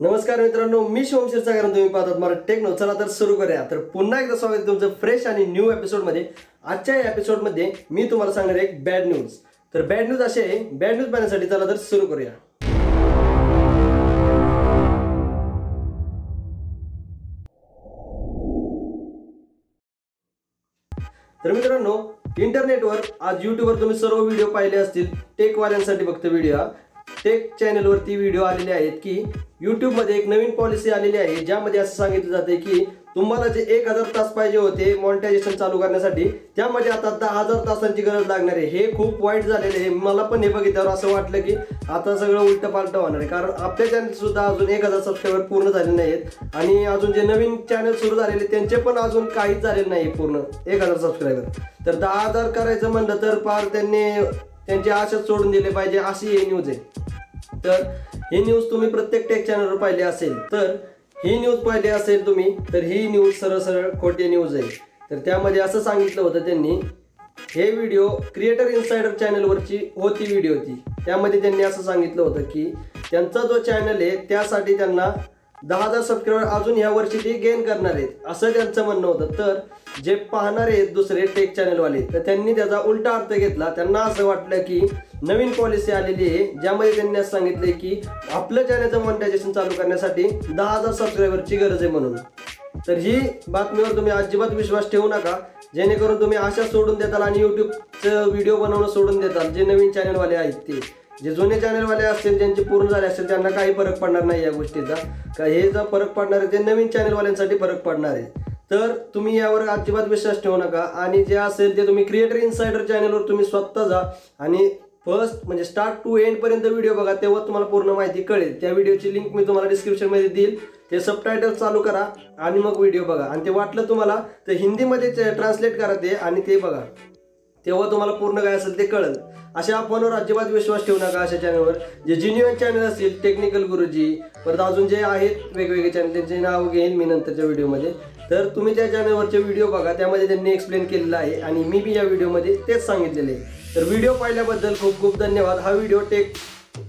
नमस्कार मित्रांनो मी शिवम क्षीरसागर तुम्ही पाहतात मला टेक्नो. चला तर सुरू करूया. तर पुन्हा एकदा स्वागत आहे तुमचं फ्रेश आणि न्यू एपिसोडमध्ये आजच्या या एपिसोडमध्ये मी तुम्हाला सांगणार आहे एक बॅड न्यूज तर बॅड न्यूज अशी आहे बॅड न्यूज पाहण्यासाठी चला तर सुरू करूया. तर मित्रांनो इंटरनेटवर आज युट्यूबवर तुम्ही सर्व व्हिडिओ पाहिले असतील. टेकवाल्यांसाठी फक्त व्हिडिओ टेक चॅनलवरती व्हिडिओ आलेले आहेत की यूट्यूबमध्ये एक नवीन पॉलिसी आलेली आहे ज्यामध्ये असं सांगितलं जाते की तुम्हाला जे एक हजार तास पाहिजे होते मॉनिटायझेशन चालू करण्यासाठी त्यामध्ये आता दहा हजार तासांची गरज लागणार आहे. हे खूप वाईट झालेलं आहे. मला पण हे बघितल्यावर असं वाटलं की आता सगळं उलट पालट होणार आहे. कारण आपल्या चॅनलसुद्धा अजून एक हजार सबस्क्रायबर पूर्ण झाले नाहीत. आणि अजून जे नवीन चॅनल सुरू झालेले त्यांचे पण अजून काहीच झालेलं नाही पूर्ण एक हजार सबस्क्रायबर तर दहा हजार करायचं म्हणलं तर पार त्यांनी त्यांची आशा सोडून दिले पाहिजे अशी ही न्यूज आहे. तर ही न्यूज तुम्ही प्रत्येक टेक चॅनलवर पाहिली असेल तर ही न्यूज पाहिली असेल तुम्ही तर ही न्यूज सरळ सरळ खोटी न्यूज आहे. तर त्यामध्ये असं सांगितलं होतं त्यांनी हे व्हिडिओ क्रिएटर इन्सायडर चॅनलवरची होती व्हिडिओ ती. त्यामध्ये त्यांनी असं सांगितलं होतं की त्यांचा जो चॅनल आहे त्यासाठी त्यांना दहा हजार सबस्क्रायबर अजून ह्या वर्षी ते गेन करणार आहेत असं त्यांचं म्हणणं होतं. तर जे पाहणारे आहेत दुसरे टेक चॅनलवाले तर त्यांनी त्याचा उलटा अर्थ घेतला. त्यांना असं वाटलं की नवीन पॉलिसी आलेली आहे ज्यामध्ये त्यांनी असं सांगितले की आपलं चॅनलचं मॉनिटायझेशन चालू करण्यासाठी दहा हजार सबस्क्रायबरची गरज आहे म्हणून. तर ही बातमीवर तुम्ही अजिबात विश्वास ठेवू नका. जेणेकरून तुम्ही आशा सोडून देताल आणि युट्यूबचं व्हिडिओ बनवणं सोडून देताल जे नवीन चॅनलवाले आहेत ते. जे जुने चॅनलवाले असतील ज्यांचे पूर्ण झाले असतील त्यांना काही फरक पडणार नाही या गोष्टीचा. का हे जर फरक पडणार आहे ते नवीन चॅनलवाल्यांसाठी फरक पडणार आहे. तर तुम्ही यावर अजिबात विश्वास ठेवू नका आणि जे असेल ते तुम्ही क्रिएटर इन्सायडर चॅनलवर तुम्ही स्वतः जा आणि फर्स्ट म्हणजे स्टार्ट टू एंड पर्यंत व्हिडिओ बघा तेव्हा तुम्हाला पूर्ण माहिती कळेल. त्या व्हिडिओची लिंक मी तुम्हाला डिस्क्रिप्शनमध्ये देईल. ते सबटायटल चालू करा आणि मग व्हिडिओ बघा. आणि ते वाटलं तुम्हाला तर हिंदीमध्ये ट्रान्सलेट करा ते आणि ते बघा. तेव्हा तुम्हाला पूर्ण काय असेल ते कळेल. अशा अफवांवर अजिबात विश्वास ठेवू नका अशा चॅनलवर जे जिन्युअन चॅनल असतील टेक्निकल गुरुजी परत अजून जे आहेत वेगवेगळे चॅनल त्यांचे नाव घेईन मी नंतरच्या व्हिडिओमध्ये तर तुम्ही त्या चॅनलवरचे व्हिडिओ बघा त्यामध्ये त्यांनी एक्सप्लेन केलेलं आहे आणि मी बी या व्हिडिओमध्ये तेच सांगितलेले आहे. तर व्हिडिओ पाहिल्याबद्दल खूप खूप धन्यवाद. हा व्हिडिओ टेक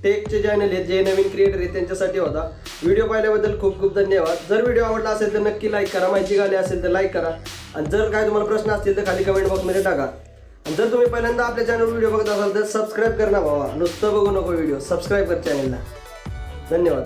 टेकचे चॅनल आहेत जे नवीन क्रिएटर आहेत त्यांच्यासाठी होता. व्हिडिओ पाहिल्याबद्दल खूप खूप धन्यवाद. जर व्हिडिओ आवडला असेल तर नक्की लाईक करा. माहिती झाली असेल तर लाईक करा. आणि जर काय तुम्हाला प्रश्न असतील तर खाली कमेंट बॉक्समध्ये टाका. जर तुम्ही पहिल्यांदा आपल्या चॅनल व्हिडिओ बघत असाल तर सबस्क्राईब कर ना नुसतं बघू नको व्हिडिओ सबस्क्राईब कर चॅनलला धन्यवाद.